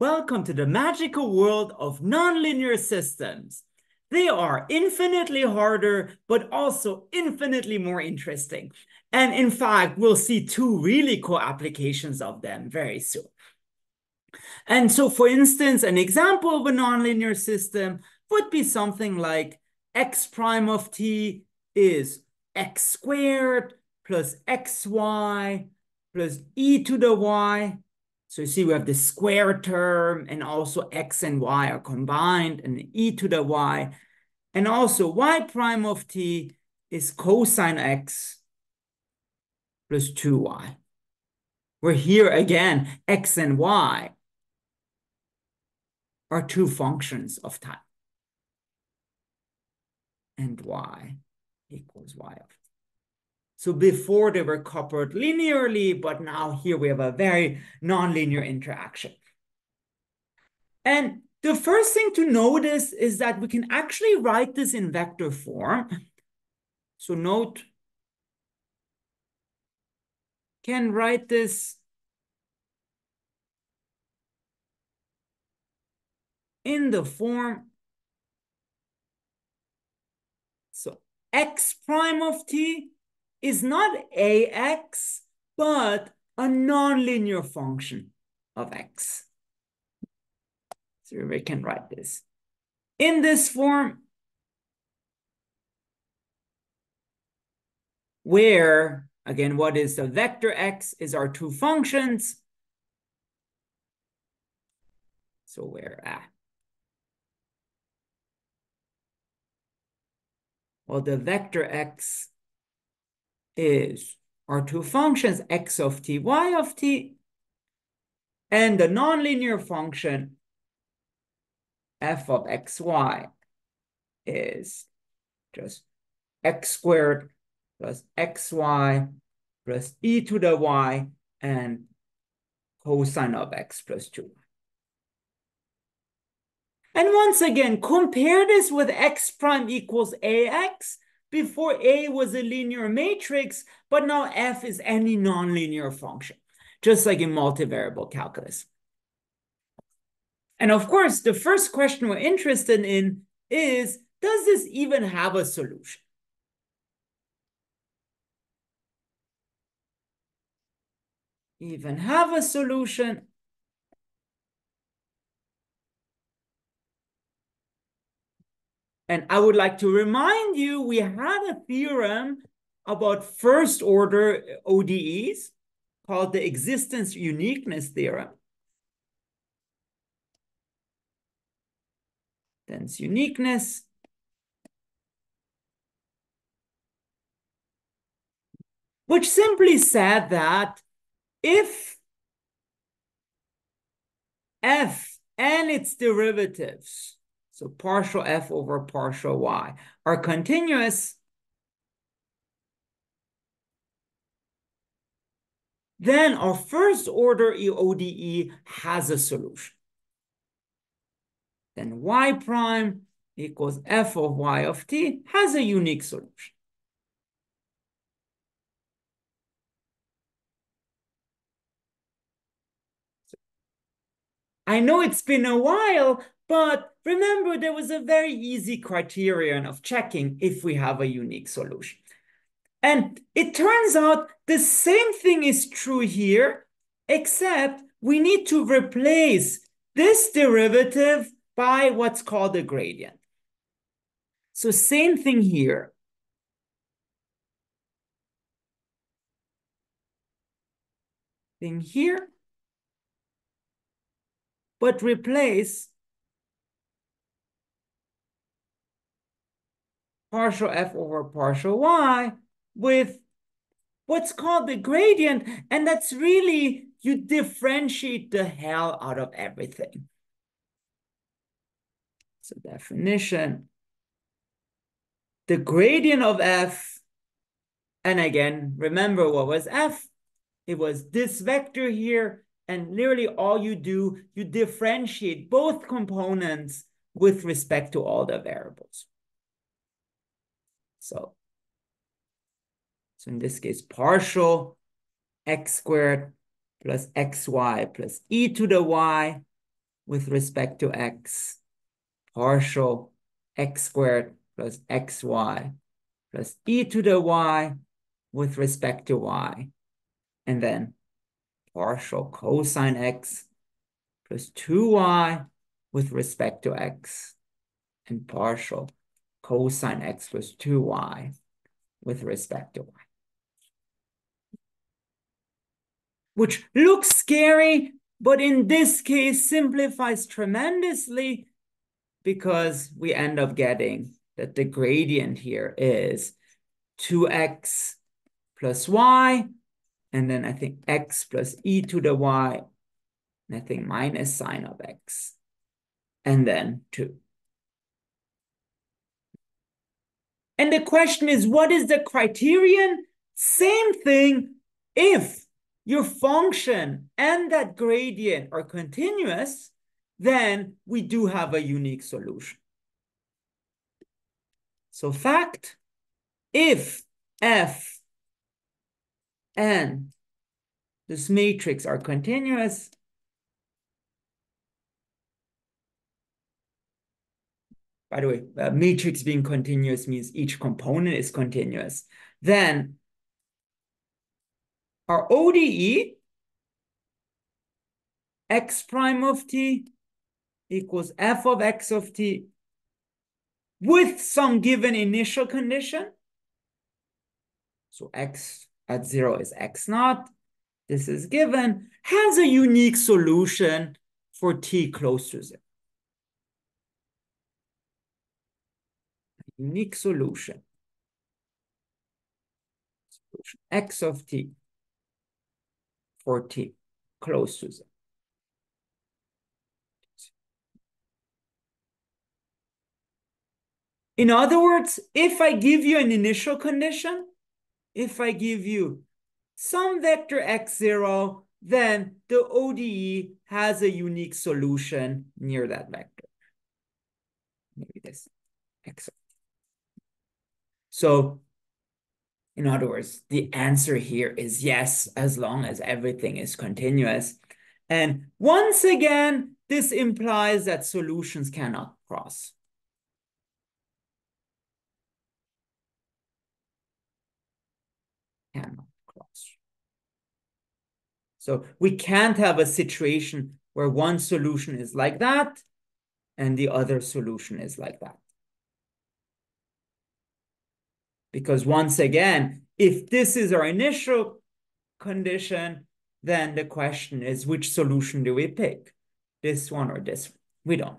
Welcome to the magical world of nonlinear systems. They are infinitely harder, but also infinitely more interesting. And in fact, we'll see two really cool applications of them very soon. And so, for instance, an example of a nonlinear system would be something like x prime of t is x squared plus xy plus e to the y. So you see we have the square term and also x and y are combined and e to the y. And also y prime of t is cosine x plus 2y. We're here again, x and y are two functions of time. And y equals y of. So before they were coupled linearly, but now here we have a very nonlinear interaction. And the first thing to notice is that we can actually write this in vector form. So note, can write this in the form so x prime of t is not ax, but a nonlinear function of x. So we can write this. In this form, where, again, what is the vector x is our two functions. So where, ah. Well, the vector x is our two functions, x of t, y of t, and the nonlinear function f of xy is just x squared plus xy plus e to the y and cosine of x plus 2. And once again, compare this with x prime equals ax before A was a linear matrix, but now F is any nonlinear function, just like in multivariable calculus. And of course, the first question we're interested in is, does this even have a solution? Even have a solution? And I would like to remind you, we had a theorem about first order ODEs called the existence uniqueness theorem. Dense uniqueness. Which simply said that if f and its derivatives so partial f over partial y are continuous, then our first order ODE has a solution. Then y prime equals f of y of t has a unique solution. I know it's been a while, but remember, there was a very easy criterion of checking if we have a unique solution. And it turns out the same thing is true here, except we need to replace this derivative by what's called a gradient. So same thing here. Thing here, but replace partial f over partial y with what's called the gradient. And that's really, you differentiate the hell out of everything. So definition, the gradient of f, and again, remember what was f? It was this vector here, and literally all you do, you differentiate both components with respect to all the variables. So, so in this case, partial x squared plus xy plus e to the y with respect to x, partial x squared plus xy plus e to the y with respect to y, and then partial cosine x plus 2y with respect to x, and partial cosine x plus 2y with respect to y. Which looks scary, but in this case simplifies tremendously because we end up getting that the gradient here is 2x plus y, and then I think x plus e to the y, and I think minus sine of x, and then 2. And the question is, what is the criterion? Same thing if your function and that gradient are continuous, then we do have a unique solution. So fact, if f and this matrix are continuous, by the way, uh, matrix being continuous means each component is continuous. Then our ODE, x prime of t equals f of x of t with some given initial condition. So x at zero is x naught. This is given, has a unique solution for t close to zero. Unique solution. X of t for t close to zero. In other words, if I give you an initial condition, if I give you some vector x0, then the ODE has a unique solution near that vector. Maybe this x. So in other words, the answer here is yes, as long as everything is continuous. And once again, this implies that solutions cannot cross. Cannot cross. So we can't have a situation where one solution is like that and the other solution is like that. Because once again, if this is our initial condition, then the question is which solution do we pick? This one or this one? We don't.